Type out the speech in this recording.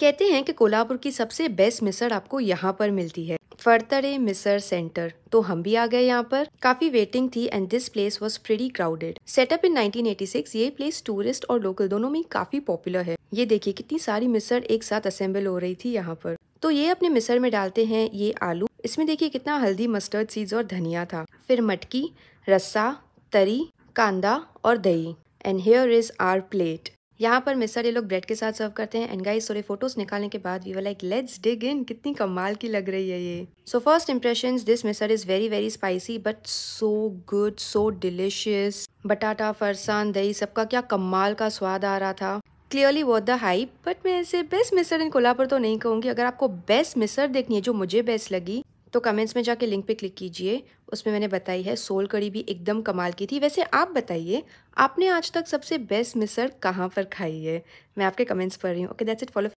कहते हैं कि कोल्हापुर की सबसे बेस्ट मिसर आपको यहाँ पर मिलती है। फरतरे मिसर सेंटर तो हम भी आ गए यहाँ पर। काफ़ी वेटिंग थी and this place was pretty crowded setup in 1986 ये प्लेस टूरिस्ट और लोकल दोनों में काफ़ी पॉपुलर है। ये देखिए कितनी सारी मिसर एक साथ असेंबल हो रही थी यहाँ पर। तो ये अपने मिसर में डालते हैं ये आलू। इसमें देखिए कितना हल्दी मस्टर्ड सीड्स और धनिया था। फिर मटकी, रस्सा, तरी, कांदा और दही। And here is our plate यहाँ पर मिसर ये लोग ब्रेड के साथ सर्व करते हैं। एंड गाइस थोड़े फ़ोटोज़ निकालने के बाद we were like let's dig in कितनी कमाल की लग रही है ये। So first impression this misal is very very spicy but so good so delicious बटाटा, फरसान, दही, सबका क्या कमाल का स्वाद आ रहा था। Clearly worth the hype but मैं इसे बेस्ट मिसर इन कोल्हापुर तो नहीं कहूँगी। अगर आपको बेस्ट मिसर देखनी है, जो मुझे बेस्ट लगी तो कमेंट्स में जाके लिंक पे क्लिक कीजिए। उसमें मैंने बताई है सोल कड़ी भी एकदम कमाल की थी। वैसे आप बताइए, आपने आज तक सबसे बेस्ट मिसर कहाँ पर खाई है? मैं आपके कमेंट्स पढ़ रही हूँ। Okay that's it follow